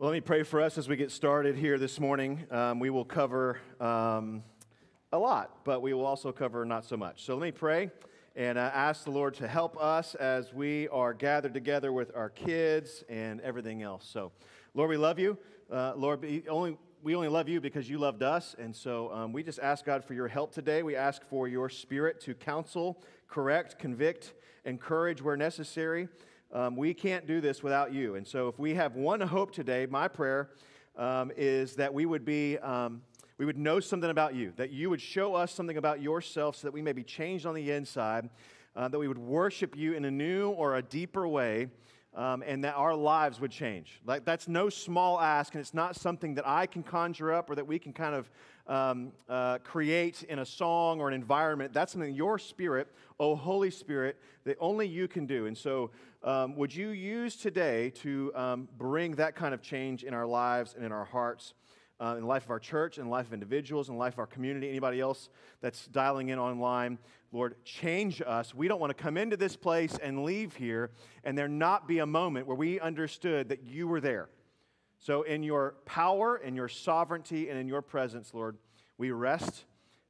Well, let me pray for us as we get started here this morning. Um, we will cover um, a lot, but we will also cover not so much. So let me pray and uh, ask the Lord to help us as we are gathered together with our kids and everything else. So, Lord, we love you. Uh, Lord, only, we only love you because you loved us. And so um, we just ask God for your help today. We ask for your spirit to counsel, correct, convict, encourage where necessary. Um, we can't do this without you. And so, if we have one hope today, my prayer um, is that we would be. Um, we would know something about you, that you would show us something about yourself so that we may be changed on the inside, uh, that we would worship you in a new or a deeper way, um, and that our lives would change. Like, that's no small ask, and it's not something that I can conjure up or that we can kind of um, uh, create in a song or an environment. That's something your spirit, oh Holy Spirit, that only you can do. And so, um, would you use today to um, bring that kind of change in our lives and in our hearts? Uh, in the life of our church, in the life of individuals, in the life of our community, anybody else that's dialing in online. Lord, change us. We don't want to come into this place and leave here and there not be a moment where we understood that you were there. So, in your power, in your sovereignty, and in your presence, Lord, we rest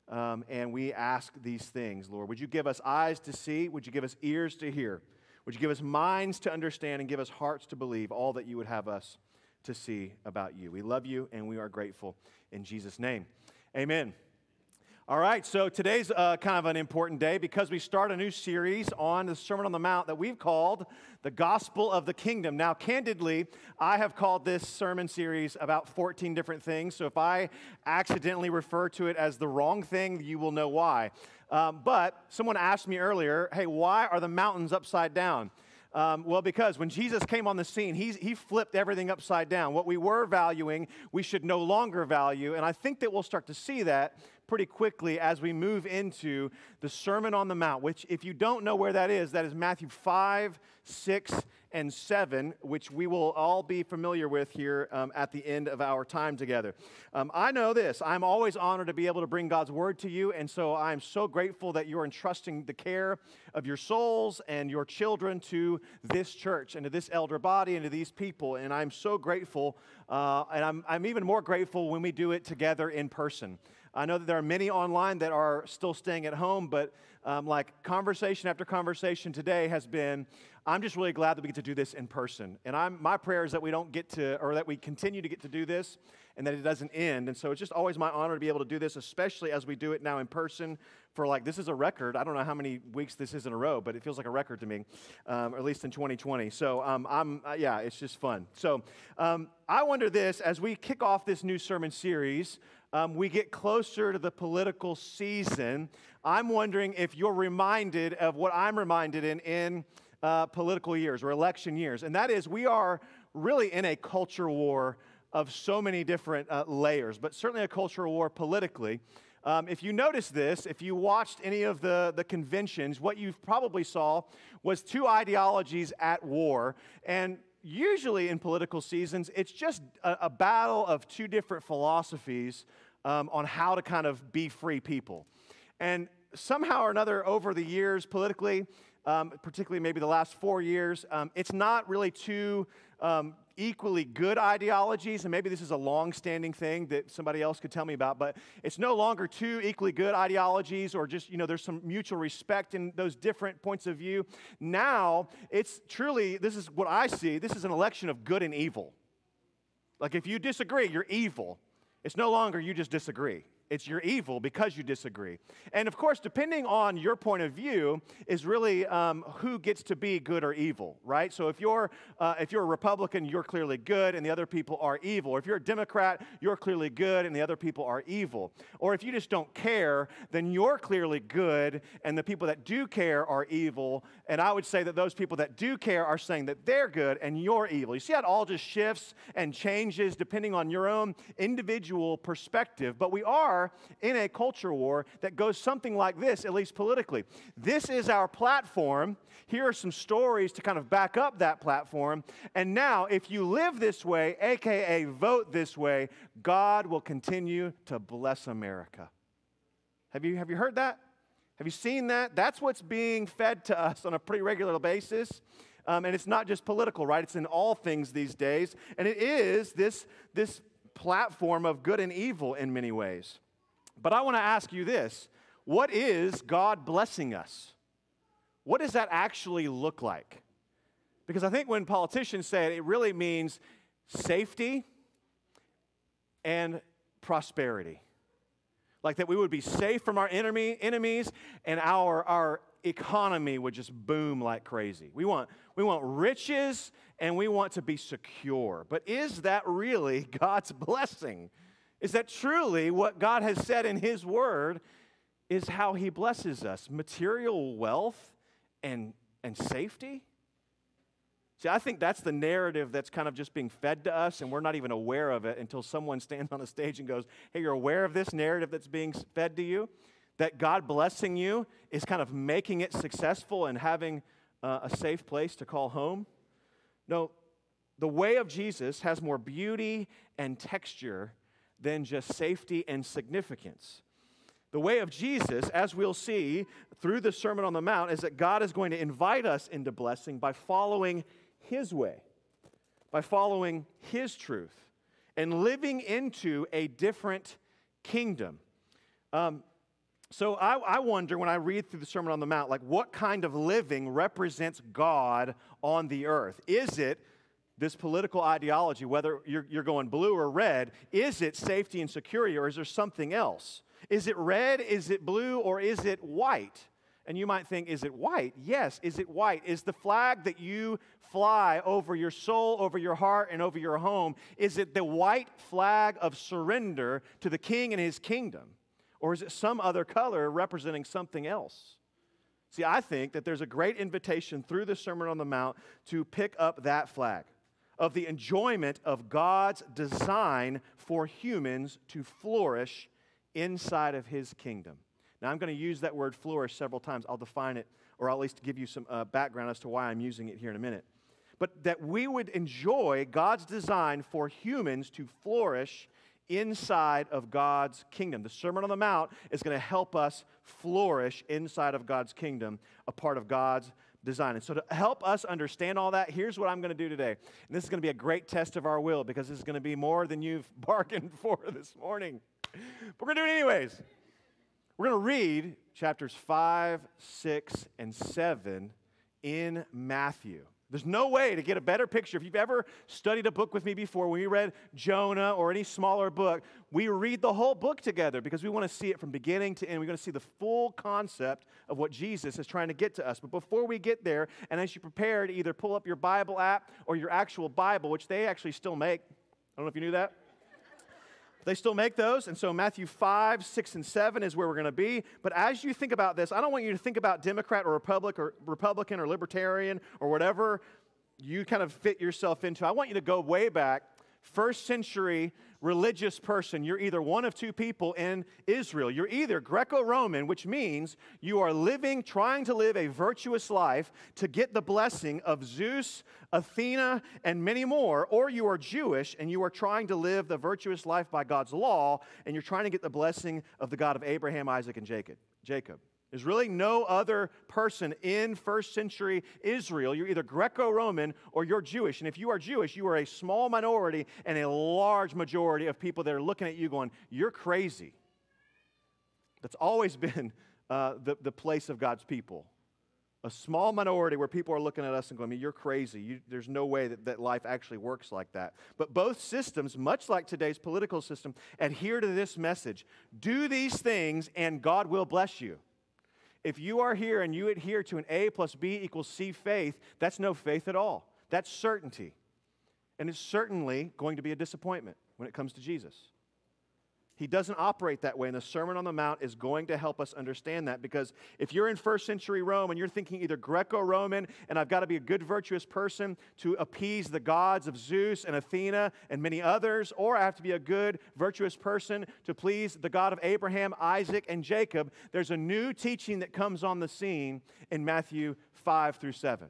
um, and we ask these things, Lord. Would you give us eyes to see? Would you give us ears to hear? Would you give us minds to understand and give us hearts to believe all that you would have us to see about you? We love you and we are grateful. In Jesus' name, amen. All right, so today's uh, kind of an important day because we start a new series on the Sermon on the Mount that we've called The Gospel of the Kingdom. Now, candidly, I have called this sermon series about 14 different things, so if I accidentally refer to it as the wrong thing, you will know why. Um, but someone asked me earlier, hey, why are the mountains upside down? Um, well, because when Jesus came on the scene, he, he flipped everything upside down. What we were valuing, we should no longer value. And I think that we'll start to see that pretty quickly as we move into the Sermon on the Mount, which, if you don't know where that is, that is Matthew 5, 6, and 7, which we will all be familiar with here um, at the end of our time together. Um, I know this. I'm always honored to be able to bring God's word to you, and so I'm so grateful that you're entrusting the care of your souls and your children to this church and to this elder body and to these people. And I'm so grateful, uh, and I'm, I'm even more grateful when we do it together in person. I know that there are many online that are still staying at home, but um, like conversation after conversation today has been I'm just really glad that we get to do this in person. And I'm, my prayer is that we don't get to, or that we continue to get to do this and that it doesn't end. And so it's just always my honor to be able to do this, especially as we do it now in person for like, this is a record. I don't know how many weeks this is in a row, but it feels like a record to me, um, or at least in 2020. So um, I'm, uh, yeah, it's just fun. So um, I wonder this as we kick off this new sermon series, um, we get closer to the political season. I'm wondering if you're reminded of what I'm reminded in in uh, political years or election years, and that is we are really in a culture war of so many different uh, layers, but certainly a culture war politically. Um, if you notice this, if you watched any of the, the conventions, what you probably saw was two ideologies at war. And usually in political seasons, it's just a, a battle of two different philosophies um, on how to kind of be free people. And somehow or another, over the years, politically, um, particularly maybe the last four years, um, it's not really two um, equally good ideologies, and maybe this is a long standing thing that somebody else could tell me about, but it's no longer two equally good ideologies or just, you know, there's some mutual respect in those different points of view. Now, it's truly, this is what I see, this is an election of good and evil. Like if you disagree, you're evil. It's no longer you just disagree. It's you're evil because you disagree. And of course, depending on your point of view, is really um, who gets to be good or evil, right? So if you're uh, if you're a Republican, you're clearly good, and the other people are evil. Or if you're a Democrat, you're clearly good, and the other people are evil. Or if you just don't care, then you're clearly good, and the people that do care are evil. And I would say that those people that do care are saying that they're good and you're evil. You see how it all just shifts and changes depending on your own individual perspective. But we are are in a culture war that goes something like this, at least politically. This is our platform. Here are some stories to kind of back up that platform. And now, if you live this way, AKA vote this way, God will continue to bless America. Have you, have you heard that? Have you seen that? That's what's being fed to us on a pretty regular basis. Um, and it's not just political, right? It's in all things these days. And it is this, this platform of good and evil in many ways. But I want to ask you this what is God blessing us? What does that actually look like? Because I think when politicians say it, it really means safety and prosperity. Like that we would be safe from our enemy, enemies and our, our economy would just boom like crazy. We want, we want riches and we want to be secure. But is that really God's blessing? Is that truly what God has said in His Word is how He blesses us? Material wealth and, and safety? See, I think that's the narrative that's kind of just being fed to us, and we're not even aware of it until someone stands on a stage and goes, Hey, you're aware of this narrative that's being fed to you? That God blessing you is kind of making it successful and having uh, a safe place to call home? No, the way of Jesus has more beauty and texture than just safety and significance. The way of Jesus, as we'll see through the Sermon on the Mount, is that God is going to invite us into blessing by following his way, by following His truth, and living into a different kingdom. Um, so I, I, wonder when I read through the Sermon on the Mount, like what kind of living represents God on the earth? Is it this political ideology, whether you're, you're going blue or red, is it safety and security or is there something else? Is it red, is it blue, or is it white? And you might think, is it white? Yes. Is it white? Is the flag that you fly over your soul, over your heart, and over your home, is it the white flag of surrender to the king and his kingdom? Or is it some other color representing something else? See, I think that there's a great invitation through the Sermon on the Mount to pick up that flag of the enjoyment of God's design for humans to flourish inside of his kingdom. Now, I'm going to use that word flourish several times. I'll define it, or I'll at least give you some uh, background as to why I'm using it here in a minute. But that we would enjoy God's design for humans to flourish inside of God's kingdom. The Sermon on the Mount is going to help us flourish inside of God's kingdom, a part of God's design. And so, to help us understand all that, here's what I'm going to do today. And this is going to be a great test of our will because this is going to be more than you've bargained for this morning. But we're going to do it anyways. We're going to read chapters 5, 6, and 7 in Matthew. There's no way to get a better picture. If you've ever studied a book with me before, when we read Jonah or any smaller book, we read the whole book together because we want to see it from beginning to end. We want to see the full concept of what Jesus is trying to get to us. But before we get there, and as you prepare to either pull up your Bible app or your actual Bible, which they actually still make, I don't know if you knew that. They still make those, and so Matthew 5, 6, and 7 is where we're going to be. But as you think about this, I don't want you to think about Democrat or Republic or Republican or Libertarian or whatever you kind of fit yourself into. I want you to go way back, first century religious person, you're either one of two people in Israel. You're either Greco Roman, which means you are living, trying to live a virtuous life to get the blessing of Zeus, Athena, and many more, or you are Jewish and you are trying to live the virtuous life by God's law and you're trying to get the blessing of the God of Abraham, Isaac, and Jacob. Jacob. There's really no other person in first century Israel. You're either Greco Roman or you're Jewish. And if you are Jewish, you are a small minority and a large majority of people that are looking at you going, You're crazy. That's always been uh, the, the place of God's people. A small minority where people are looking at us and going, You're crazy. You, there's no way that, that life actually works like that. But both systems, much like today's political system, adhere to this message do these things and God will bless you. If you are here and you adhere to an A plus B equals C faith, that's no faith at all. That's certainty. And it's certainly going to be a disappointment when it comes to Jesus. He doesn't operate that way, and the Sermon on the Mount is going to help us understand that because if you're in first century Rome and you're thinking either Greco Roman and I've got to be a good, virtuous person to appease the gods of Zeus and Athena and many others, or I have to be a good, virtuous person to please the God of Abraham, Isaac, and Jacob, there's a new teaching that comes on the scene in Matthew 5 through 7.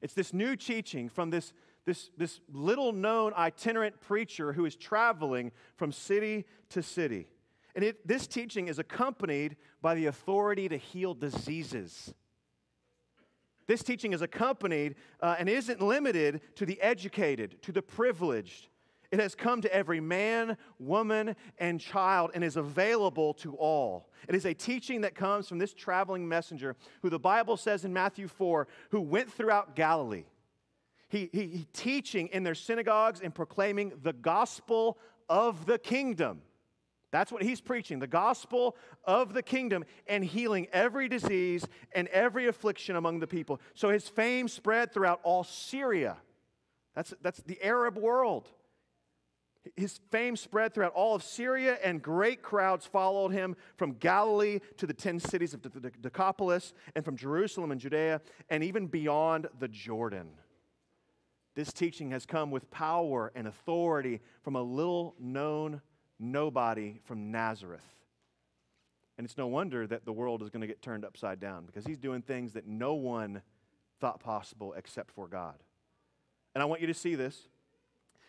It's this new teaching from this this, this little known itinerant preacher who is traveling from city to city. And it, this teaching is accompanied by the authority to heal diseases. This teaching is accompanied uh, and isn't limited to the educated, to the privileged. It has come to every man, woman, and child and is available to all. It is a teaching that comes from this traveling messenger who the Bible says in Matthew 4 who went throughout Galilee. He, he, he teaching in their synagogues and proclaiming the gospel of the kingdom. That's what he's preaching the gospel of the kingdom and healing every disease and every affliction among the people. So his fame spread throughout all Syria. That's, that's the Arab world. His fame spread throughout all of Syria, and great crowds followed him from Galilee to the ten cities of the Decapolis, and from Jerusalem and Judea, and even beyond the Jordan. This teaching has come with power and authority from a little known nobody from Nazareth. And it's no wonder that the world is going to get turned upside down because he's doing things that no one thought possible except for God. And I want you to see this.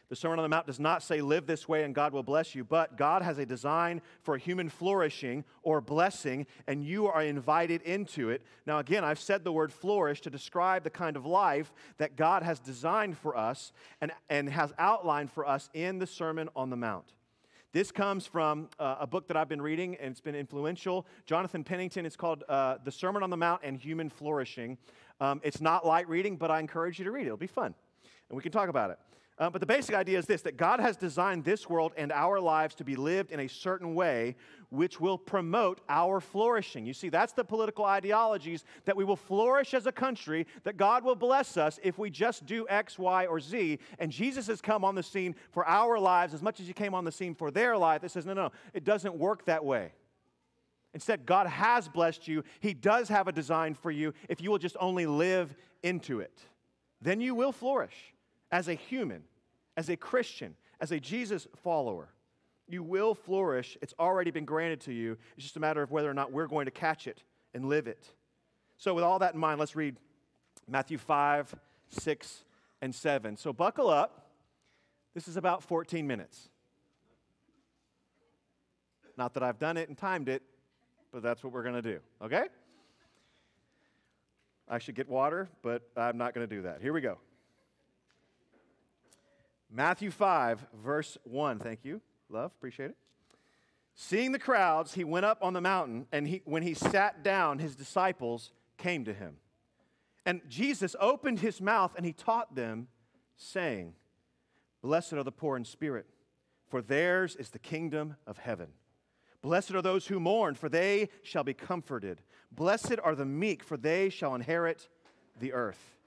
The Sermon on the Mount does not say, live this way and God will bless you, but God has a design for human flourishing or blessing, and you are invited into it. Now, again, I've said the word flourish to describe the kind of life that God has designed for us and, and has outlined for us in the Sermon on the Mount. This comes from uh, a book that I've been reading and it's been influential. Jonathan Pennington, it's called uh, The Sermon on the Mount and Human Flourishing. Um, it's not light reading, but I encourage you to read it. It'll be fun, and we can talk about it. Uh, but the basic idea is this that God has designed this world and our lives to be lived in a certain way which will promote our flourishing. You see, that's the political ideologies that we will flourish as a country, that God will bless us if we just do X, Y, or Z. And Jesus has come on the scene for our lives as much as He came on the scene for their life. It says, no, no, it doesn't work that way. Instead, God has blessed you. He does have a design for you if you will just only live into it. Then you will flourish as a human, as a Christian, as a Jesus follower. You will flourish. It's already been granted to you. It's just a matter of whether or not we're going to catch it and live it. So, with all that in mind, let's read Matthew 5, 6, and 7. So, buckle up. This is about 14 minutes. Not that I've done it and timed it, but that's what we're going to do, okay? I should get water, but I'm not going to do that. Here we go. Matthew 5, verse 1. Thank you. Love, appreciate it. Seeing the crowds, he went up on the mountain, and he, when he sat down, his disciples came to him. And Jesus opened his mouth and he taught them, saying, Blessed are the poor in spirit, for theirs is the kingdom of heaven. Blessed are those who mourn, for they shall be comforted. Blessed are the meek, for they shall inherit the earth.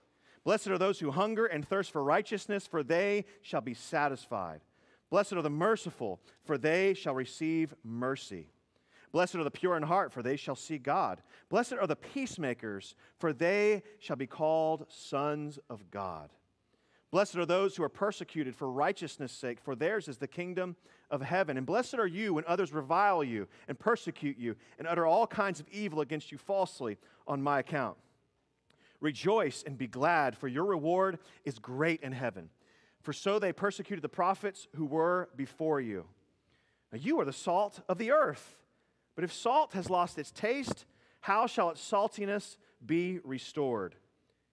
Blessed are those who hunger and thirst for righteousness, for they shall be satisfied. Blessed are the merciful, for they shall receive mercy. Blessed are the pure in heart, for they shall see God. Blessed are the peacemakers, for they shall be called sons of God. Blessed are those who are persecuted for righteousness' sake, for theirs is the kingdom of heaven. And blessed are you when others revile you and persecute you and utter all kinds of evil against you falsely on my account. Rejoice and be glad, for your reward is great in heaven. For so they persecuted the prophets who were before you. Now you are the salt of the earth. But if salt has lost its taste, how shall its saltiness be restored?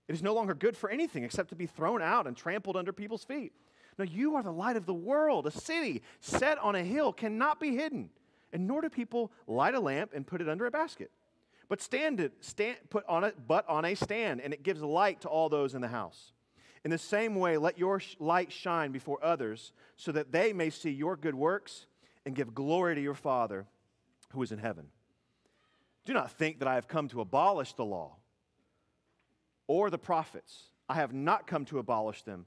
It is no longer good for anything except to be thrown out and trampled under people's feet. Now you are the light of the world. A city set on a hill cannot be hidden. And nor do people light a lamp and put it under a basket but stand it, stand, put on it, but on a stand, and it gives light to all those in the house. In the same way, let your light shine before others, so that they may see your good works and give glory to your Father who is in heaven. Do not think that I have come to abolish the law or the prophets. I have not come to abolish them,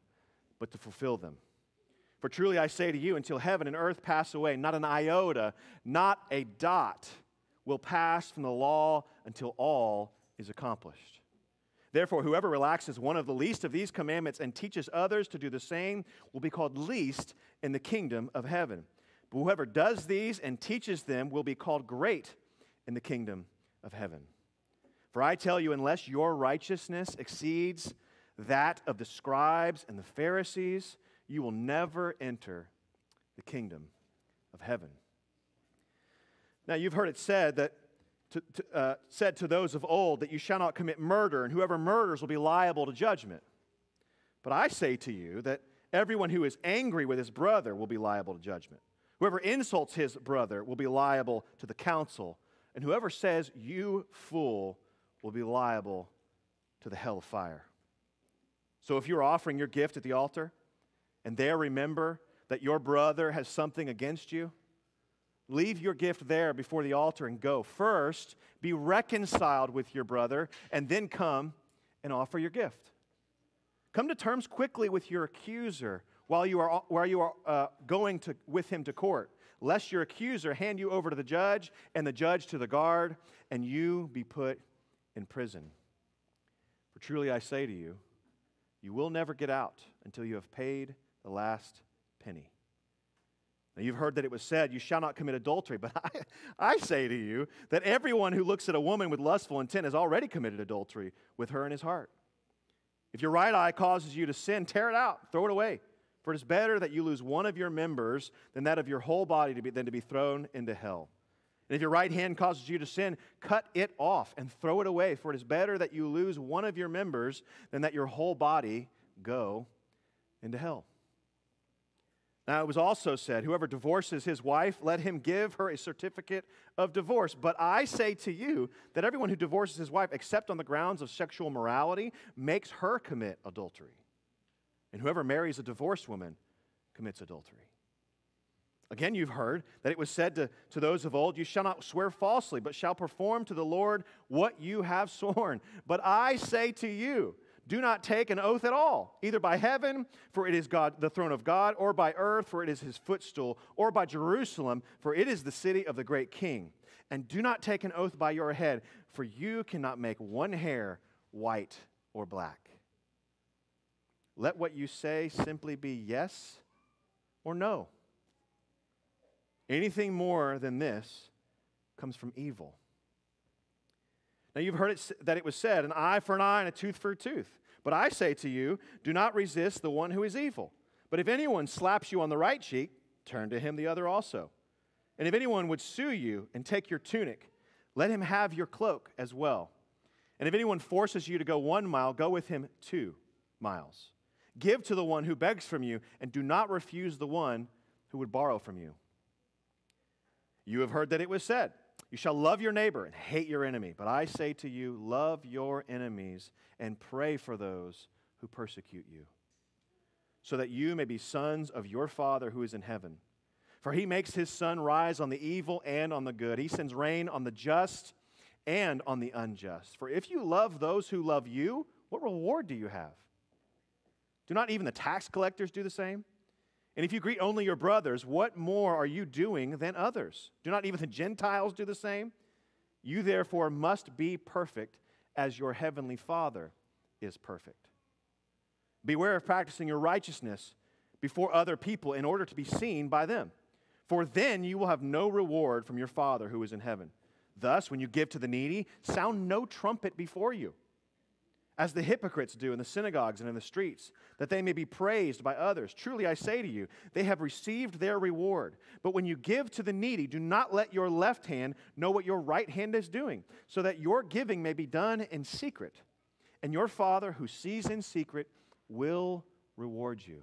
but to fulfill them. For truly I say to you, until heaven and earth pass away, not an iota, not a dot will pass from the law until all is accomplished. Therefore, whoever relaxes one of the least of these commandments and teaches others to do the same will be called least in the kingdom of heaven. But whoever does these and teaches them will be called great in the kingdom of heaven. For I tell you, unless your righteousness exceeds that of the scribes and the Pharisees, you will never enter the kingdom of heaven. Now, you've heard it said that to, to, uh, said to those of old that you shall not commit murder, and whoever murders will be liable to judgment. But I say to you that everyone who is angry with his brother will be liable to judgment. Whoever insults his brother will be liable to the council, and whoever says, You fool, will be liable to the hell of fire. So if you're offering your gift at the altar, and there remember that your brother has something against you, Leave your gift there before the altar and go. First, be reconciled with your brother, and then come and offer your gift. Come to terms quickly with your accuser while you are, while you are uh, going to, with him to court, lest your accuser hand you over to the judge, and the judge to the guard, and you be put in prison. For truly I say to you, you will never get out until you have paid the last penny. Now, you've heard that it was said, You shall not commit adultery. But I, I say to you that everyone who looks at a woman with lustful intent has already committed adultery with her in his heart. If your right eye causes you to sin, tear it out, throw it away. For it is better that you lose one of your members than that of your whole body to be, than to be thrown into hell. And if your right hand causes you to sin, cut it off and throw it away. For it is better that you lose one of your members than that your whole body go into hell. Now, it was also said, Whoever divorces his wife, let him give her a certificate of divorce. But I say to you that everyone who divorces his wife, except on the grounds of sexual morality, makes her commit adultery. And whoever marries a divorced woman commits adultery. Again, you've heard that it was said to, to those of old, You shall not swear falsely, but shall perform to the Lord what you have sworn. But I say to you, do not take an oath at all, either by heaven, for it is God, the throne of God, or by earth, for it is his footstool, or by Jerusalem, for it is the city of the great king. And do not take an oath by your head, for you cannot make one hair white or black. Let what you say simply be yes or no. Anything more than this comes from evil. Now you've heard it, that it was said, an eye for an eye and a tooth for a tooth. But I say to you, do not resist the one who is evil. But if anyone slaps you on the right cheek, turn to him the other also. And if anyone would sue you and take your tunic, let him have your cloak as well. And if anyone forces you to go one mile, go with him two miles. Give to the one who begs from you, and do not refuse the one who would borrow from you. You have heard that it was said, you shall love your neighbor and hate your enemy. But I say to you, love your enemies and pray for those who persecute you, so that you may be sons of your Father who is in heaven. For he makes his sun rise on the evil and on the good, he sends rain on the just and on the unjust. For if you love those who love you, what reward do you have? Do not even the tax collectors do the same? And if you greet only your brothers, what more are you doing than others? Do not even the Gentiles do the same? You therefore must be perfect as your heavenly Father is perfect. Beware of practicing your righteousness before other people in order to be seen by them, for then you will have no reward from your Father who is in heaven. Thus, when you give to the needy, sound no trumpet before you as the hypocrites do in the synagogues and in the streets, that they may be praised by others. Truly I say to you, they have received their reward. But when you give to the needy, do not let your left hand know what your right hand is doing, so that your giving may be done in secret. And your Father who sees in secret will reward you.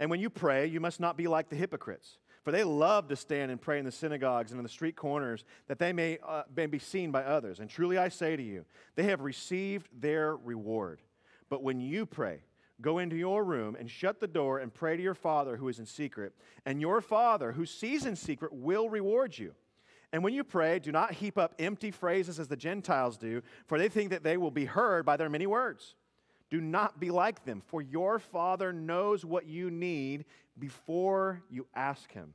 And when you pray, you must not be like the hypocrites for they love to stand and pray in the synagogues and in the street corners, that they may, uh, may be seen by others. And truly I say to you, they have received their reward. But when you pray, go into your room and shut the door and pray to your Father who is in secret. And your Father who sees in secret will reward you. And when you pray, do not heap up empty phrases as the Gentiles do, for they think that they will be heard by their many words. Do not be like them, for your Father knows what you need before you ask Him.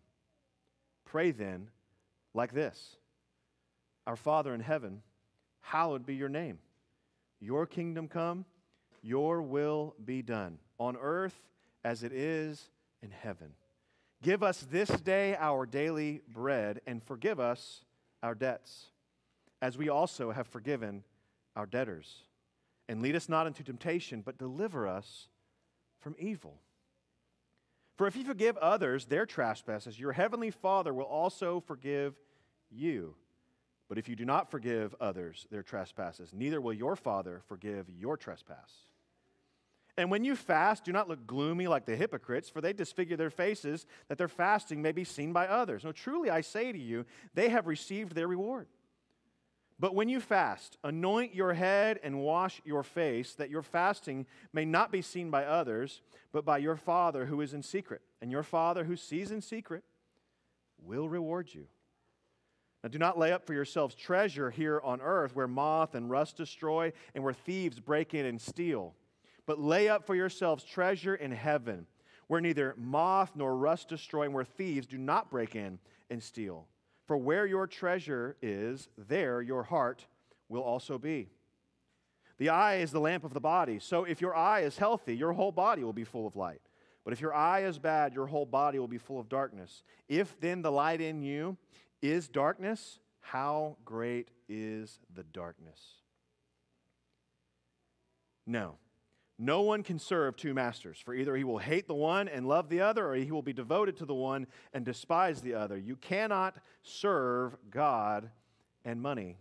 Pray then like this Our Father in heaven, hallowed be your name. Your kingdom come, your will be done, on earth as it is in heaven. Give us this day our daily bread, and forgive us our debts, as we also have forgiven our debtors and lead us not into temptation, but deliver us from evil. For if you forgive others their trespasses, your heavenly Father will also forgive you. But if you do not forgive others their trespasses, neither will your Father forgive your trespass. And when you fast, do not look gloomy like the hypocrites, for they disfigure their faces that their fasting may be seen by others. No, truly I say to you, they have received their reward. But when you fast, anoint your head and wash your face, that your fasting may not be seen by others, but by your Father who is in secret. And your Father who sees in secret will reward you. Now, do not lay up for yourselves treasure here on earth where moth and rust destroy and where thieves break in and steal. But lay up for yourselves treasure in heaven where neither moth nor rust destroy and where thieves do not break in and steal. For where your treasure is, there your heart will also be. The eye is the lamp of the body. So if your eye is healthy, your whole body will be full of light. But if your eye is bad, your whole body will be full of darkness. If then the light in you is darkness, how great is the darkness? No. No one can serve two masters, for either he will hate the one and love the other, or he will be devoted to the one and despise the other. You cannot serve God and money.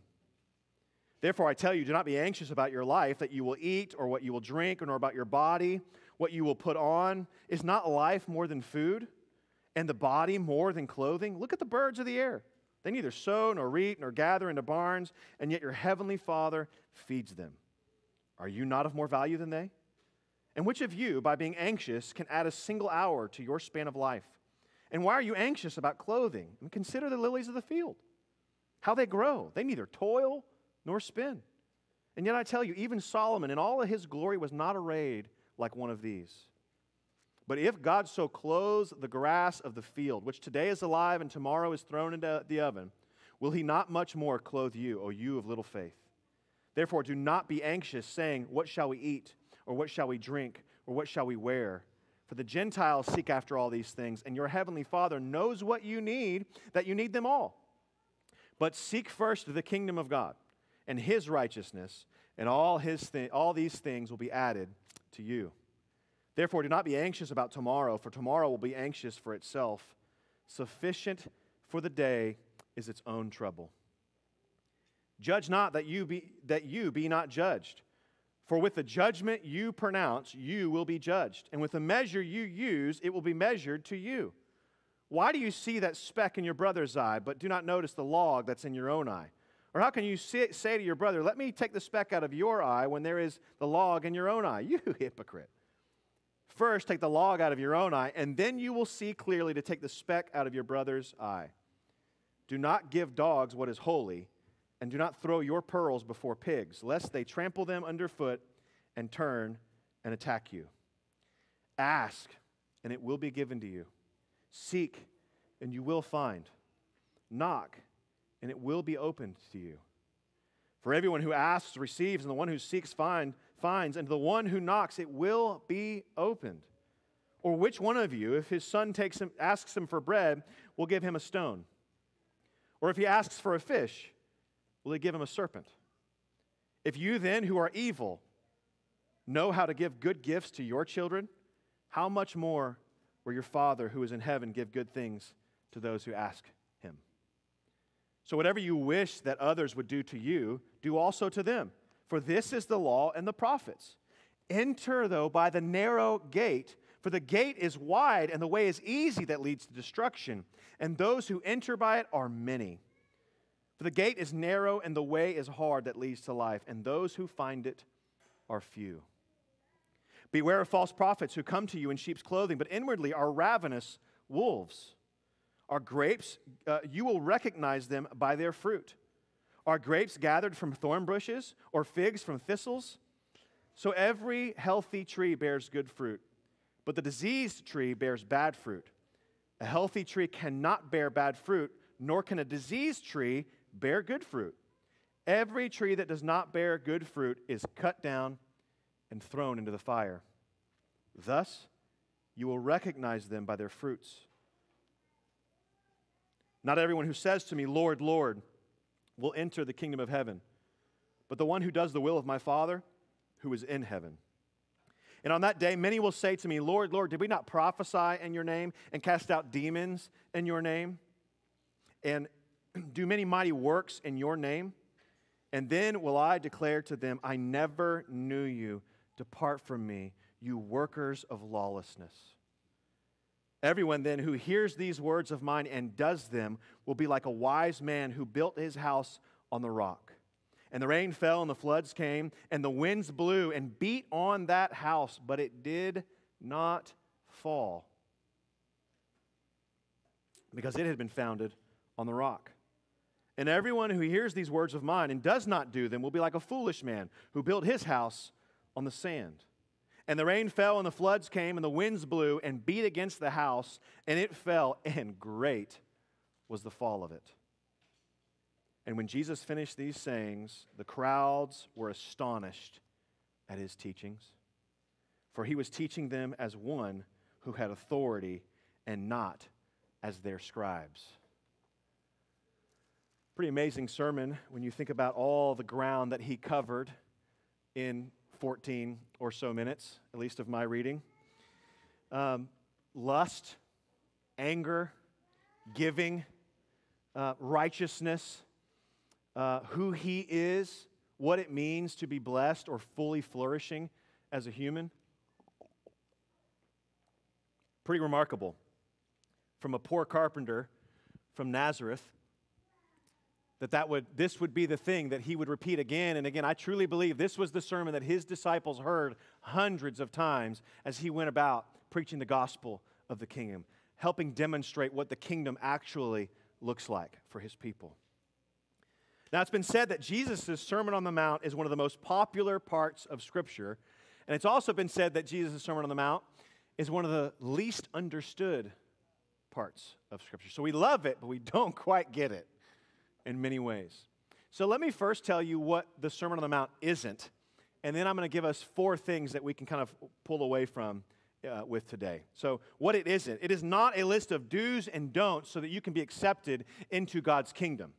Therefore, I tell you, do not be anxious about your life, that you will eat, or what you will drink, nor about your body, what you will put on. Is not life more than food, and the body more than clothing? Look at the birds of the air. They neither sow, nor reap, nor gather into barns, and yet your heavenly Father feeds them. Are you not of more value than they? And which of you, by being anxious, can add a single hour to your span of life? And why are you anxious about clothing? And consider the lilies of the field, how they grow. They neither toil nor spin. And yet I tell you, even Solomon in all of his glory was not arrayed like one of these. But if God so clothes the grass of the field, which today is alive and tomorrow is thrown into the oven, will he not much more clothe you, O you of little faith? Therefore, do not be anxious, saying, What shall we eat? Or what shall we drink? Or what shall we wear? For the Gentiles seek after all these things, and your heavenly Father knows what you need, that you need them all. But seek first the kingdom of God and his righteousness, and all, his thi- all these things will be added to you. Therefore, do not be anxious about tomorrow, for tomorrow will be anxious for itself. Sufficient for the day is its own trouble. Judge not that you be, that you be not judged. For with the judgment you pronounce, you will be judged. And with the measure you use, it will be measured to you. Why do you see that speck in your brother's eye, but do not notice the log that's in your own eye? Or how can you say, to your brother, Let me take the speck out of your eye when there is the log in your own eye? You hypocrite. First, take the log out of your own eye, and then you will see clearly to take the speck out of your brother's eye. Do not give dogs what is holy and do not throw your pearls before pigs, lest they trample them underfoot and turn and attack you. Ask, and it will be given to you. Seek, and you will find. Knock, and it will be opened to you. For everyone who asks receives, and the one who seeks find, finds, and to the one who knocks it will be opened. Or which one of you, if his son takes him, asks him for bread, will give him a stone? Or if he asks for a fish, will he give him a serpent? If you then, who are evil, know how to give good gifts to your children, how much more will your Father who is in heaven give good things to those who ask him? So, whatever you wish that others would do to you, do also to them. For this is the law and the prophets. Enter, though, by the narrow gate, for the gate is wide and the way is easy that leads to destruction, and those who enter by it are many. For the gate is narrow and the way is hard that leads to life, and those who find it are few. Beware of false prophets who come to you in sheep's clothing, but inwardly are ravenous wolves. Are grapes, uh, you will recognize them by their fruit. Are grapes gathered from thorn bushes or figs from thistles? So every healthy tree bears good fruit, but the diseased tree bears bad fruit. A healthy tree cannot bear bad fruit, nor can a diseased tree bear good fruit. Every tree that does not bear good fruit is cut down and thrown into the fire. Thus, you will recognize them by their fruits. Not everyone who says to me, Lord, Lord, will enter the kingdom of heaven, but the one who does the will of my Father who is in heaven. And on that day, many will say to me, Lord, Lord, did we not prophesy in your name and cast out demons in your name? And do many mighty works in your name? And then will I declare to them, I never knew you. Depart from me, you workers of lawlessness. Everyone then who hears these words of mine and does them will be like a wise man who built his house on the rock. And the rain fell, and the floods came, and the winds blew and beat on that house, but it did not fall because it had been founded on the rock. And everyone who hears these words of mine and does not do them will be like a foolish man who built his house on the sand. And the rain fell, and the floods came, and the winds blew and beat against the house, and it fell, and great was the fall of it. And when Jesus finished these sayings, the crowds were astonished at his teachings, for he was teaching them as one who had authority and not as their scribes. Pretty amazing sermon when you think about all the ground that he covered in 14 or so minutes, at least of my reading. Um, lust, anger, giving, uh, righteousness, uh, who he is, what it means to be blessed or fully flourishing as a human. Pretty remarkable. From a poor carpenter from Nazareth, that, that would, this would be the thing that he would repeat again and again. I truly believe this was the sermon that his disciples heard hundreds of times as he went about preaching the gospel of the kingdom, helping demonstrate what the kingdom actually looks like for his people. Now, it's been said that Jesus' Sermon on the Mount is one of the most popular parts of Scripture. And it's also been said that Jesus' Sermon on the Mount is one of the least understood parts of Scripture. So we love it, but we don't quite get it in many ways. So let me first tell you what the Sermon on the Mount isn't, and then I'm going to give us four things that we can kind of pull away from uh, with today. So, what it isn't, it is not a list of do's and don'ts so that you can be accepted into God's kingdom.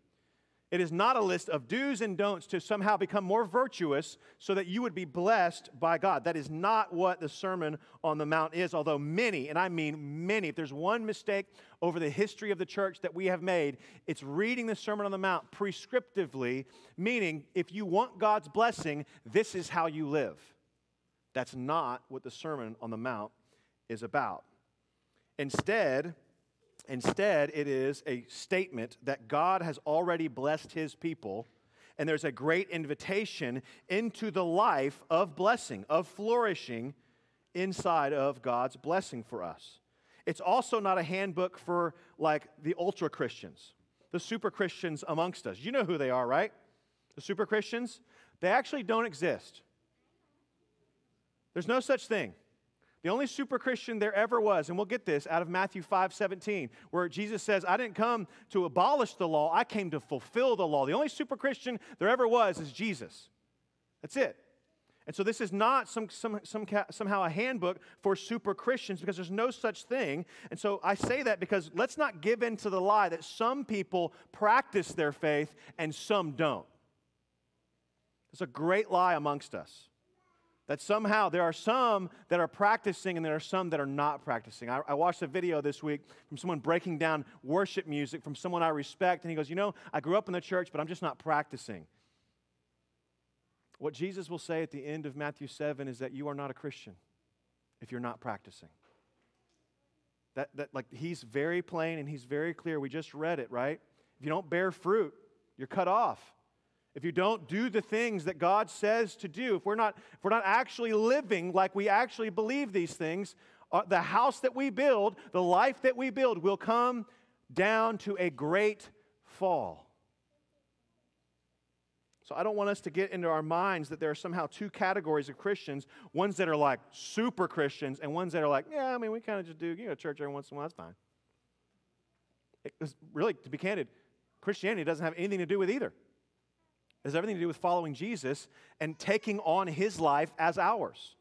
It is not a list of do's and don'ts to somehow become more virtuous so that you would be blessed by God. That is not what the Sermon on the Mount is, although many, and I mean many, if there's one mistake over the history of the church that we have made, it's reading the Sermon on the Mount prescriptively, meaning if you want God's blessing, this is how you live. That's not what the Sermon on the Mount is about. Instead, Instead, it is a statement that God has already blessed his people, and there's a great invitation into the life of blessing, of flourishing inside of God's blessing for us. It's also not a handbook for like the ultra Christians, the super Christians amongst us. You know who they are, right? The super Christians? They actually don't exist. There's no such thing. The only super Christian there ever was, and we'll get this out of Matthew 5 17, where Jesus says, I didn't come to abolish the law, I came to fulfill the law. The only super Christian there ever was is Jesus. That's it. And so this is not some, some, some, somehow a handbook for super Christians because there's no such thing. And so I say that because let's not give in to the lie that some people practice their faith and some don't. It's a great lie amongst us. That somehow there are some that are practicing and there are some that are not practicing. I, I, watched a video this week from someone breaking down worship music from someone I respect, and he goes, You know, I grew up in the church, but I'm just not practicing. What Jesus will say at the end of Matthew 7 is that you are not a Christian if you're not practicing. That, that like he's very plain and he's very clear. We just read it, right? If you don't bear fruit, you're cut off if you don't do the things that God says to do, if we're not, if we're not actually living like we actually believe these things, uh, the house that we build, the life that we build, will come down to a great fall. So I don't want us to get into our minds that there are somehow two categories of Christians ones that are like super Christians and ones that are like, yeah, I mean, we kind of just do you know, church every once in a while, that's fine. It, really, to be candid, Christianity doesn't have anything to do with either. Has everything to do with following Jesus and taking on his life as ours.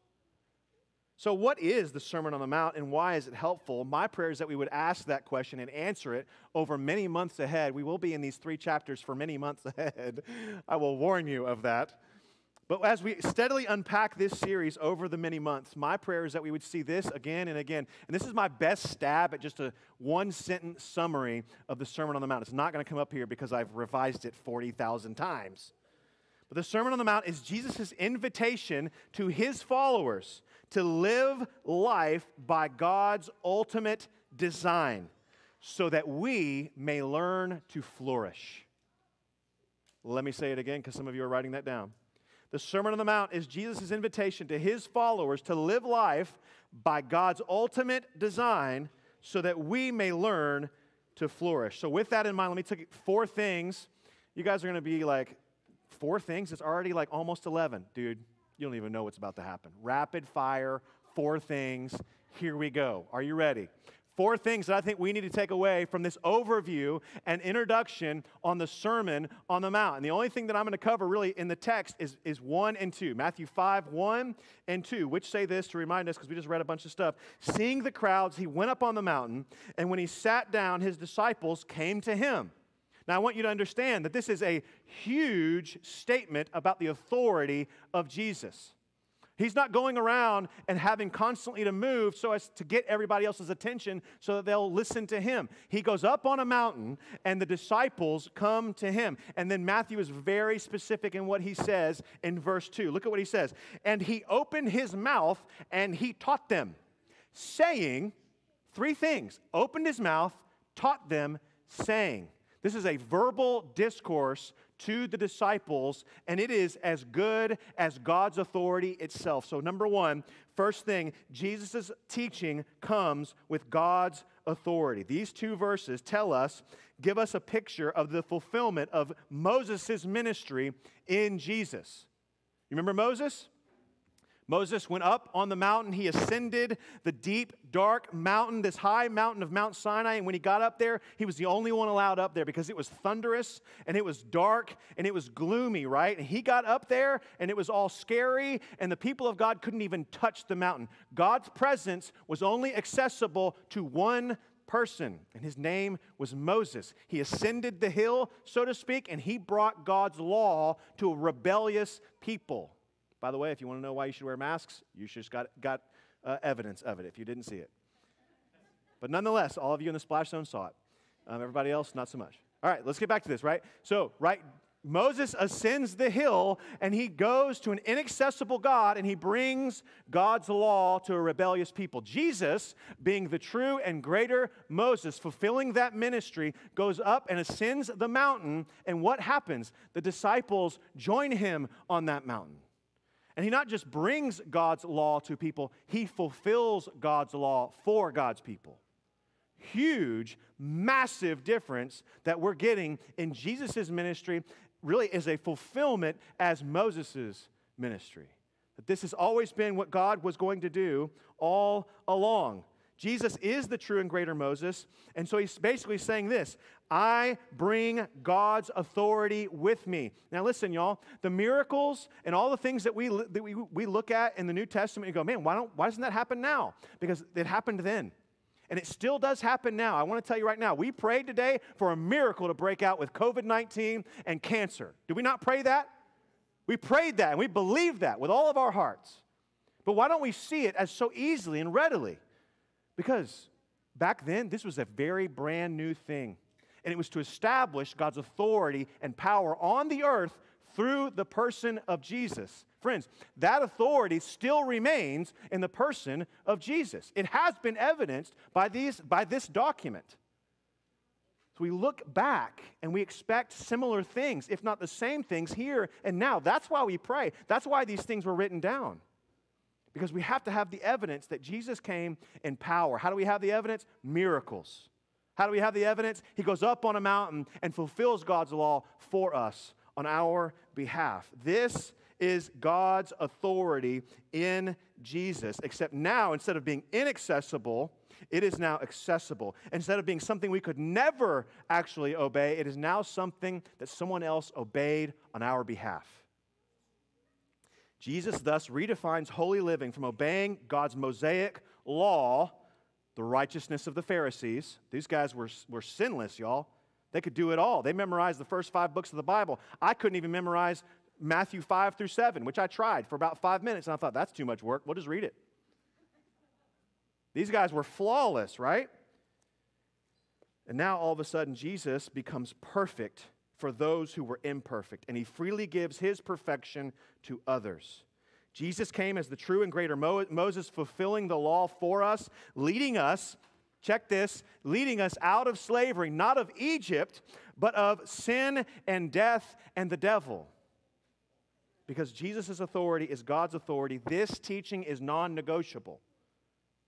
So, what is the Sermon on the Mount and why is it helpful? My prayer is that we would ask that question and answer it over many months ahead. We will be in these three chapters for many months ahead. I will warn you of that. But as we steadily unpack this series over the many months, my prayer is that we would see this again and again. And this is my best stab at just a one sentence summary of the Sermon on the Mount. It's not going to come up here because I've revised it 40,000 times. But the Sermon on the Mount is Jesus' invitation to his followers to live life by God's ultimate design so that we may learn to flourish. Let me say it again because some of you are writing that down. The Sermon on the Mount is Jesus' invitation to his followers to live life by God's ultimate design so that we may learn to flourish. So, with that in mind, let me take four things. You guys are going to be like, four things? It's already like almost 11. Dude, you don't even know what's about to happen. Rapid fire, four things. Here we go. Are you ready? Four things that I think we need to take away from this overview and introduction on the Sermon on the Mount. And the only thing that I'm going to cover really in the text is, is 1 and 2. Matthew 5, 1 and 2, which say this to remind us, because we just read a bunch of stuff. Seeing the crowds, he went up on the mountain, and when he sat down, his disciples came to him. Now, I want you to understand that this is a huge statement about the authority of Jesus. He's not going around and having constantly to move so as to get everybody else's attention so that they'll listen to him. He goes up on a mountain and the disciples come to him. And then Matthew is very specific in what he says in verse 2. Look at what he says. And he opened his mouth and he taught them, saying three things opened his mouth, taught them, saying. This is a verbal discourse to the disciples, and it is as good as God's authority itself. So, number one, first thing, Jesus' teaching comes with God's authority. These two verses tell us, give us a picture of the fulfillment of Moses' ministry in Jesus. You remember Moses? Moses went up on the mountain. He ascended the deep, dark mountain, this high mountain of Mount Sinai. And when he got up there, he was the only one allowed up there because it was thunderous and it was dark and it was gloomy, right? And he got up there and it was all scary, and the people of God couldn't even touch the mountain. God's presence was only accessible to one person, and his name was Moses. He ascended the hill, so to speak, and he brought God's law to a rebellious people. By the way, if you want to know why you should wear masks, you just got, got uh, evidence of it if you didn't see it. But nonetheless, all of you in the splash zone saw it. Um, everybody else, not so much. All right, let's get back to this, right? So, right, Moses ascends the hill and he goes to an inaccessible God and he brings God's law to a rebellious people. Jesus, being the true and greater Moses, fulfilling that ministry, goes up and ascends the mountain. And what happens? The disciples join him on that mountain. And he not just brings God's law to people, he fulfills God's law for God's people. Huge, massive difference that we're getting in Jesus' ministry really is a fulfillment as Moses' ministry. That this has always been what God was going to do all along. Jesus is the true and greater Moses. And so he's basically saying this I bring God's authority with me. Now, listen, y'all, the miracles and all the things that we, that we, we look at in the New Testament, you go, man, why, don't, why doesn't that happen now? Because it happened then. And it still does happen now. I want to tell you right now, we prayed today for a miracle to break out with COVID 19 and cancer. Did we not pray that? We prayed that and we believed that with all of our hearts. But why don't we see it as so easily and readily? Because back then, this was a very brand new thing. And it was to establish God's authority and power on the earth through the person of Jesus. Friends, that authority still remains in the person of Jesus. It has been evidenced by, these, by this document. So we look back and we expect similar things, if not the same things, here and now. That's why we pray. That's why these things were written down. Because we have to have the evidence that Jesus came in power. How do we have the evidence? Miracles. How do we have the evidence? He goes up on a mountain and fulfills God's law for us on our behalf. This is God's authority in Jesus, except now, instead of being inaccessible, it is now accessible. Instead of being something we could never actually obey, it is now something that someone else obeyed on our behalf. Jesus thus redefines holy living from obeying God's Mosaic law, the righteousness of the Pharisees. These guys were, were sinless, y'all. They could do it all. They memorized the first five books of the Bible. I couldn't even memorize Matthew 5 through 7, which I tried for about five minutes, and I thought, that's too much work. We'll just read it. These guys were flawless, right? And now all of a sudden, Jesus becomes perfect for those who were imperfect, and he freely gives his perfection to others. Jesus came as the true and greater Mo- Moses, fulfilling the law for us, leading us, check this, leading us out of slavery, not of Egypt, but of sin and death and the devil. Because Jesus' authority is God's authority, this teaching is non negotiable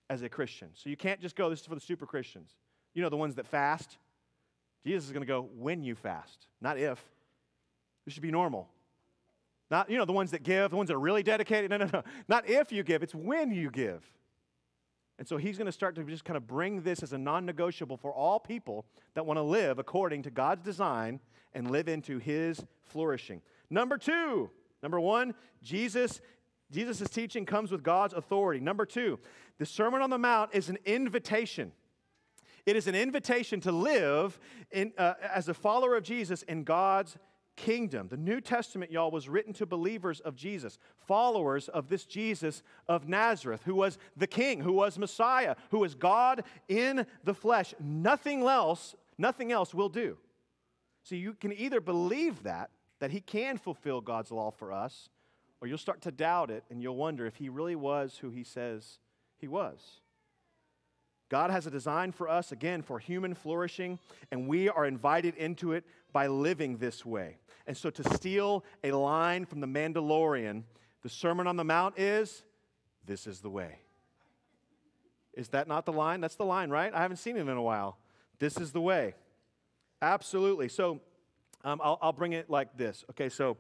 as a Christian. So you can't just go, this is for the super Christians. You know, the ones that fast. Jesus is going to go when you fast, not if. This should be normal. Not, you know, the ones that give, the ones that are really dedicated. No, no, no. Not if you give, it's when you give. And so he's going to start to just kind of bring this as a non negotiable for all people that want to live according to God's design and live into his flourishing. Number two, number one, Jesus. Jesus' teaching comes with God's authority. Number two, the Sermon on the Mount is an invitation. It is an invitation to live in, uh, as a follower of Jesus in God's kingdom. The New Testament, y'all, was written to believers of Jesus, followers of this Jesus of Nazareth, who was the King, who was Messiah, who was God in the flesh. Nothing else, nothing else will do. So you can either believe that, that He can fulfill God's law for us, or you'll start to doubt it and you'll wonder if He really was who He says He was. God has a design for us, again, for human flourishing, and we are invited into it by living this way. And so, to steal a line from the Mandalorian, the Sermon on the Mount is this is the way. Is that not the line? That's the line, right? I haven't seen it in a while. This is the way. Absolutely. So, um, I'll, I'll bring it like this. Okay, so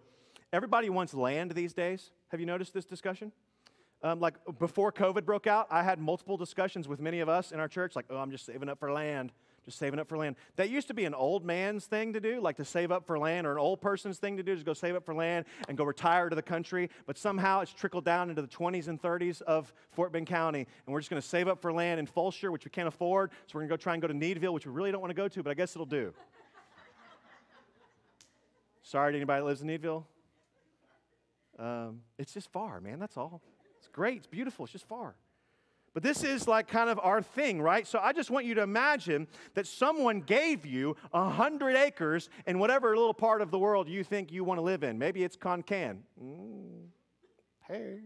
everybody wants land these days. Have you noticed this discussion? Um, like before COVID broke out, I had multiple discussions with many of us in our church, like, oh, I'm just saving up for land, just saving up for land. That used to be an old man's thing to do, like to save up for land, or an old person's thing to do, is go save up for land and go retire to the country. But somehow it's trickled down into the 20s and 30s of Fort Bend County, and we're just going to save up for land in Fulshear, which we can't afford. So we're going to go try and go to Needville, which we really don't want to go to, but I guess it'll do. Sorry to anybody that lives in Needville. Um, it's just far, man. That's all. Great, it's beautiful, it's just far. But this is like kind of our thing, right? So I just want you to imagine that someone gave you a hundred acres in whatever little part of the world you think you want to live in. Maybe it's Concan. Mm, hey.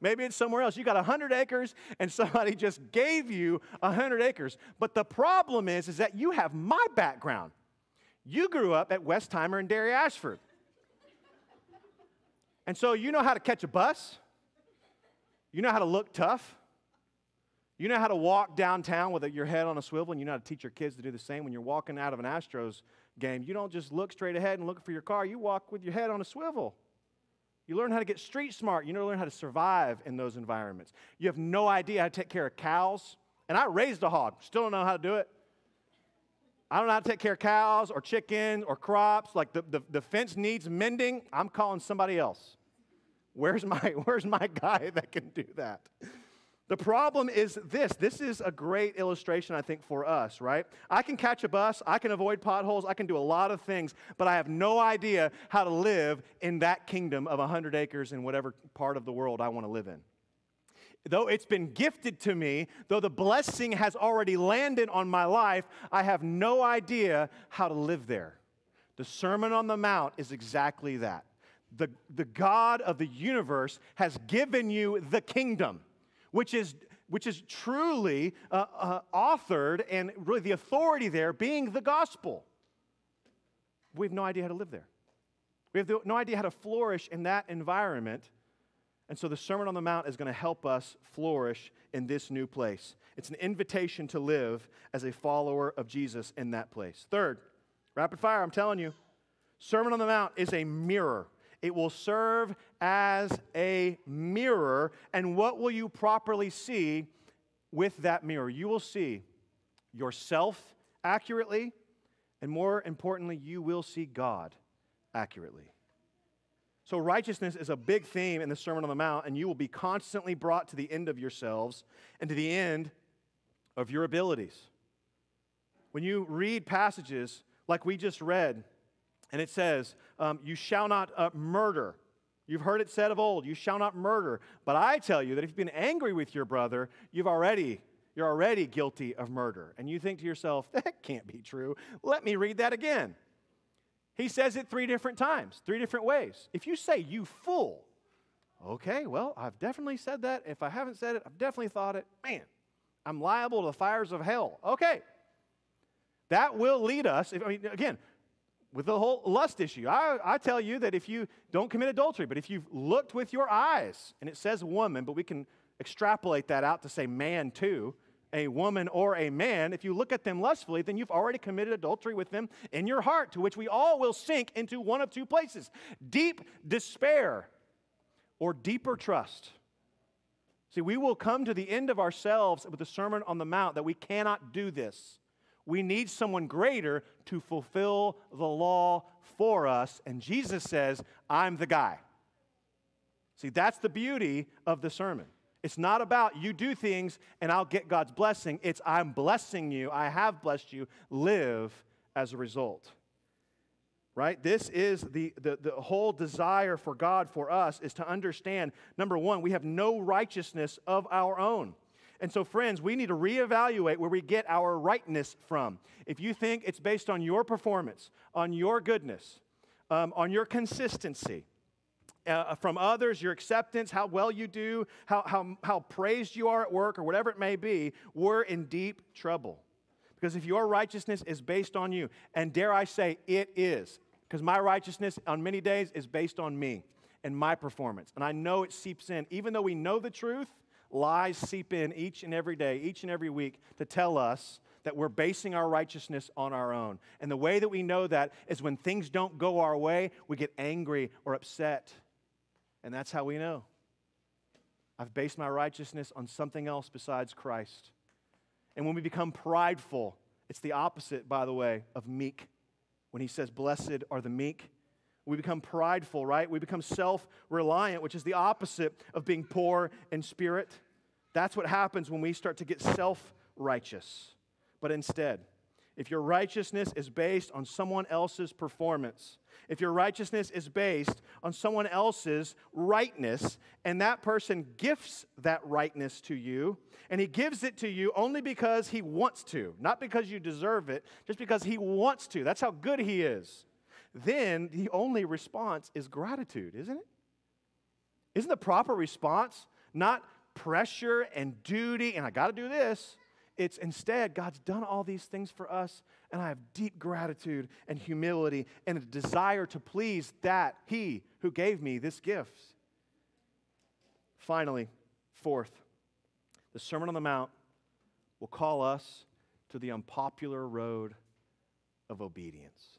Maybe it's somewhere else. You got a hundred acres and somebody just gave you a hundred acres. But the problem is, is that you have my background. You grew up at Westheimer and Dairy Ashford. And so you know how to catch a bus. You know how to look tough? You know how to walk downtown with your head on a swivel, and you know how to teach your kids to do the same when you're walking out of an Astros game. You don't just look straight ahead and look for your car, you walk with your head on a swivel. You learn how to get street smart. You know, learn how to survive in those environments. You have no idea how to take care of cows. And I raised a hog, still don't know how to do it. I don't know how to take care of cows or chickens or crops. Like the, the, the fence needs mending, I'm calling somebody else. Where's my, where's my guy that can do that? The problem is this. This is a great illustration, I think, for us, right? I can catch a bus, I can avoid potholes, I can do a lot of things, but I have no idea how to live in that kingdom of 100 acres in whatever part of the world I want to live in. Though it's been gifted to me, though the blessing has already landed on my life, I have no idea how to live there. The Sermon on the Mount is exactly that the, the God of the universe has given you the kingdom, which is, which is truly uh, uh, authored and really the authority there being the gospel. We have no idea how to live there. We have no idea how to flourish in that environment. And so the Sermon on the Mount is going to help us flourish in this new place. It's an invitation to live as a follower of Jesus in that place. Third, rapid fire, I'm telling you, Sermon on the Mount is a mirror it will serve as a mirror. And what will you properly see with that mirror? You will see yourself accurately, and more importantly, you will see God accurately. So, righteousness is a big theme in the Sermon on the Mount, and you will be constantly brought to the end of yourselves and to the end of your abilities. When you read passages like we just read, And it says, um, You shall not uh, murder. You've heard it said of old, You shall not murder. But I tell you that if you've been angry with your brother, you've already you're already guilty of murder. And you think to yourself, that can't be true. Let me read that again. He says it three different times, three different ways. If you say, you fool, okay, well, I've definitely said that. If I haven't said it, I've definitely thought it. Man, I'm liable to the fires of hell. Okay. That will lead us, if, I mean, again, with the whole lust issue. I, I tell you that if you don't commit adultery, but if you've looked with your eyes, and it says woman, but we can extrapolate that out to say man too, a woman or a man, if you look at them lustfully, then you've already committed adultery with them in your heart, to which we all will sink into one of two places deep despair or deeper trust. See, we will come to the end of ourselves with the Sermon on the Mount that we cannot do this. We need someone greater to fulfill the law for us. And Jesus says, I'm the guy. See, that's the beauty of the sermon. It's not about you do things and I'll get God's blessing. It's I'm blessing you. I have blessed you. Live as a result. Right? This is the, the, the whole desire for God for us is to understand number one, we have no righteousness of our own. And so, friends, we need to reevaluate where we get our rightness from. If you think it's based on your performance, on your goodness, um, on your consistency, uh, from others, your acceptance, how well you do, how, how, how praised you are at work, or whatever it may be, we're in deep trouble. Because if your righteousness is based on you, and dare I say, it is, because my righteousness on many days is based on me and my performance. And I know it seeps in. Even though we know the truth, lies seep in each and every day, each and every week to tell us that we're basing our righteousness on our own. And the way that we know that is when things don't go our way, we get angry or upset and that's how we know. I've based my righteousness on something else besides Christ. And when we become prideful, it's the opposite, by the way, of meek. When he says, Blessed are the meek, we become prideful, right? We become self reliant, which is the opposite of being poor in spirit. That's what happens when we start to get self righteous. But instead, if your righteousness is based on someone else's performance, if your righteousness is based on someone else's rightness, and that person gifts that rightness to you, and he gives it to you only because he wants to, not because you deserve it, just because he wants to. That's how good he is. Then the only response is gratitude, isn't it? Isn't the proper response not pressure and duty, and I got to do this? It's instead, God's done all these things for us, and I have deep gratitude and humility and a desire to please that He who gave me this gift. Finally, fourth, the Sermon on the Mount will call us to the unpopular road of obedience.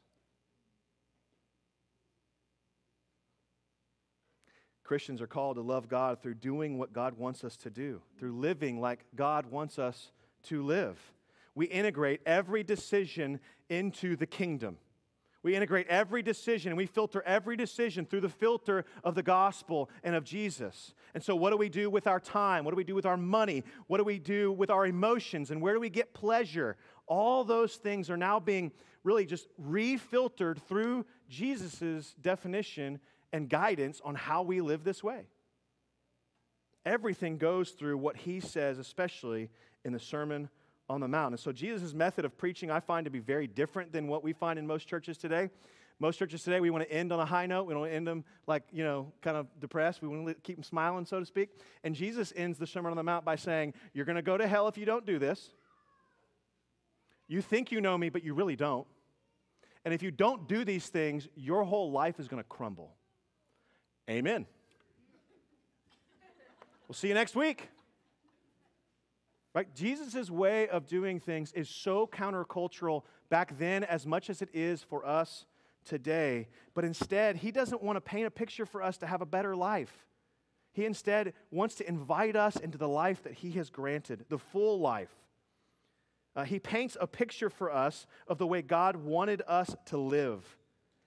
Christians are called to love God through doing what God wants us to do, through living like God wants us to live. We integrate every decision into the kingdom. We integrate every decision and we filter every decision through the filter of the gospel and of Jesus. And so, what do we do with our time? What do we do with our money? What do we do with our emotions? And where do we get pleasure? All those things are now being really just refiltered through Jesus' definition and guidance on how we live this way. Everything goes through what he says, especially in the Sermon on the Mount. And so Jesus' method of preaching I find to be very different than what we find in most churches today. Most churches today, we want to end on a high note. We don't end them like, you know, kind of depressed. We want to keep them smiling, so to speak. And Jesus ends the Sermon on the Mount by saying, You're going to go to hell if you don't do this. You think you know me, but you really don't. And if you don't do these things, your whole life is going to crumble. Amen. We'll see you next week. Right? Jesus' way of doing things is so countercultural back then as much as it is for us today. But instead, he doesn't want to paint a picture for us to have a better life. He instead wants to invite us into the life that he has granted, the full life. Uh, he paints a picture for us of the way God wanted us to live.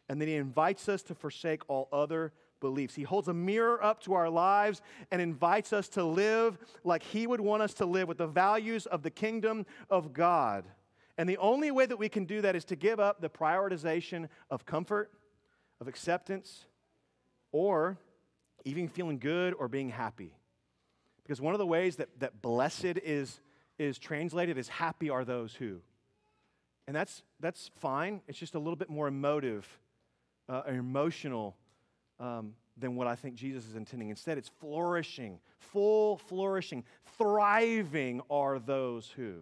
And then he invites us to forsake all other beliefs. He holds a mirror up to our lives and invites us to live like He would want us to live with the values of the kingdom of God. And the only way that we can do that is to give up the prioritization of comfort, of acceptance, or even feeling good or being happy. Because one of the ways that, that blessed is, is translated is happy are those who. And that's, that's fine. It's just a little bit more emotive, uh, emotional um, than what I think Jesus is intending. Instead, it's flourishing, full flourishing, thriving are those who.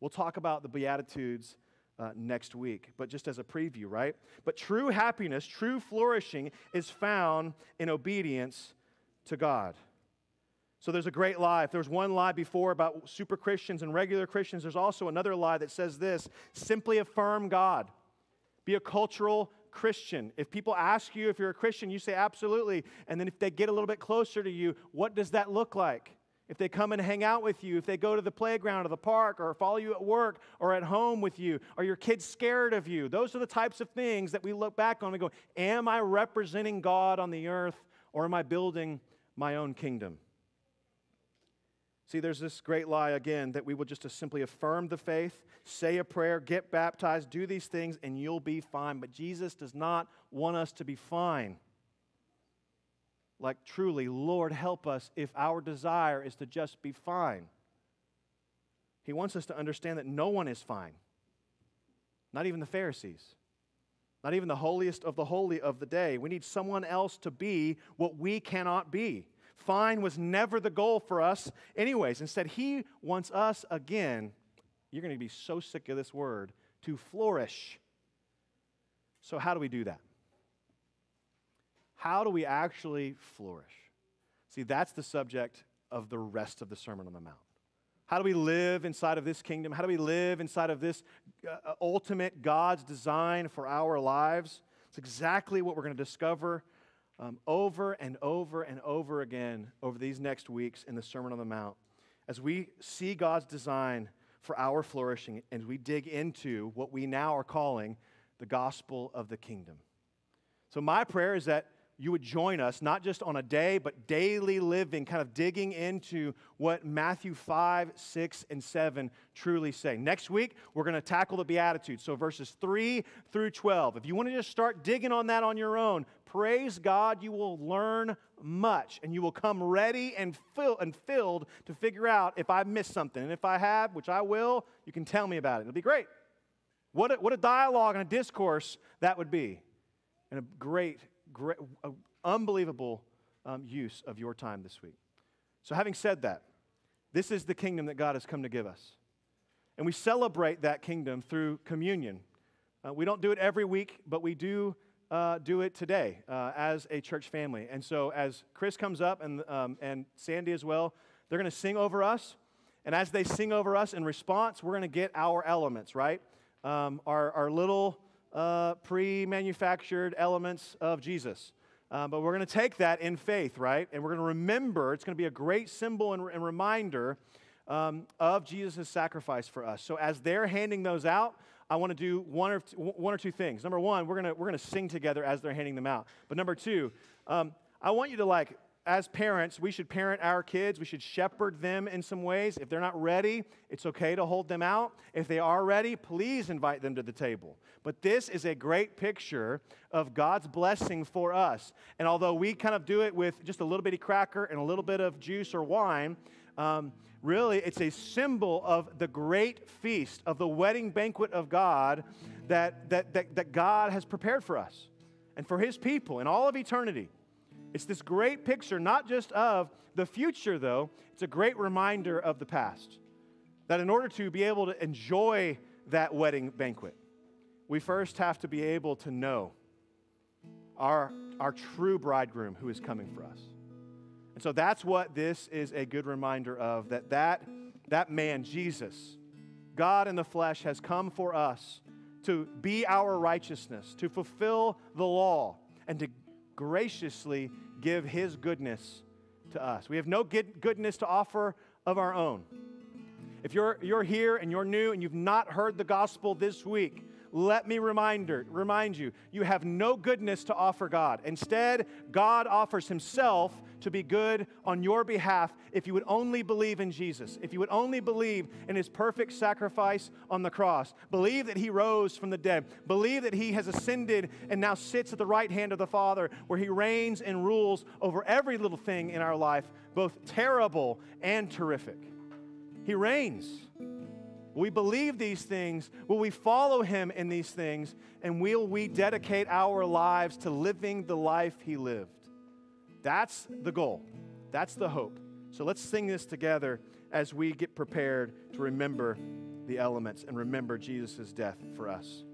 We'll talk about the Beatitudes uh, next week, but just as a preview, right? But true happiness, true flourishing is found in obedience to God. So there's a great lie. If there was one lie before about super Christians and regular Christians, there's also another lie that says this simply affirm God. Be a cultural Christian. If people ask you if you're a Christian, you say absolutely. And then if they get a little bit closer to you, what does that look like? If they come and hang out with you, if they go to the playground or the park or follow you at work or at home with you, are your kids scared of you? Those are the types of things that we look back on and go, Am I representing God on the earth or am I building my own kingdom? See, there's this great lie again that we will just simply affirm the faith, say a prayer, get baptized, do these things, and you'll be fine. But Jesus does not want us to be fine. Like, truly, Lord, help us if our desire is to just be fine. He wants us to understand that no one is fine, not even the Pharisees, not even the holiest of the holy of the day. We need someone else to be what we cannot be. Fine was never the goal for us, anyways. Instead, He wants us again, you're going to be so sick of this word, to flourish. So, how do we do that? How do we actually flourish? See, that's the subject of the rest of the Sermon on the Mount. How do we live inside of this kingdom? How do we live inside of this uh, ultimate God's design for our lives? It's exactly what we're going to discover um, over and over and over again over these next weeks in the Sermon on the Mount as we see God's design for our flourishing and we dig into what we now are calling the gospel of the kingdom. So, my prayer is that you would join us, not just on a day, but daily living, kind of digging into what Matthew 5, 6, and 7 truly say. Next week, we're going to tackle the Beatitudes. So, verses 3 through 12. If you want to just start digging on that on your own, praise God, you will learn much and you will come ready and, fill, and filled to figure out if I missed something. And if I have, which I will, you can tell me about it. It'll be great. What a, what a dialogue and a discourse that would be. And a great, great, unbelievable um, use of your time this week. So, having said that, this is the kingdom that God has come to give us. And we celebrate that kingdom through communion. Uh, we don't do it every week, but we do uh, do it today uh, as a church family. And so, as Chris comes up and, um, and Sandy as well, they're going to sing over us. And as they sing over us in response, we're going to get our elements, right? Um, our, our little uh, pre manufactured elements of Jesus. Um, but we're going to take that in faith, right? And we're going to remember, it's going to be a great symbol and, and reminder um, of Jesus' sacrifice for us. So as they're handing those out, I want to do one or, two, one or two things. Number one, we're going to, we're gonna sing together as they're handing them out. But number two, um, I want you to like, as parents, we should parent our kids. We should shepherd them in some ways. If they're not ready, it's okay to hold them out. If they are ready, please invite them to the table. But this is a great picture of God's blessing for us. And although we kind of do it with just a little bitty cracker and a little bit of juice or wine, um, really it's a symbol of the great feast, of the wedding banquet of God that, that, that, that God has prepared for us and for his people in all of eternity. It's this great picture, not just of the future, though, it's a great reminder of the past. That in order to be able to enjoy that wedding banquet, we first have to be able to know our, our true bridegroom who is coming for us. And so that's what this is a good reminder of that that, that man, Jesus, God in the flesh, has come for us to be our righteousness, to fulfill the law, and to graciously give his goodness to us. We have no good, goodness to offer of our own. If you're, you're here and you're new and you've not heard the gospel this week, let me reminder, remind you, you have no goodness to offer God. Instead, God offers himself to be good on your behalf if you would only believe in Jesus, if you would only believe in his perfect sacrifice on the cross, believe that he rose from the dead, believe that he has ascended and now sits at the right hand of the Father, where he reigns and rules over every little thing in our life, both terrible and terrific. He reigns. We believe these things? Will we follow him in these things? And will we dedicate our lives to living the life he lived? That's the goal. That's the hope. So let's sing this together as we get prepared to remember the elements and remember Jesus' death for us.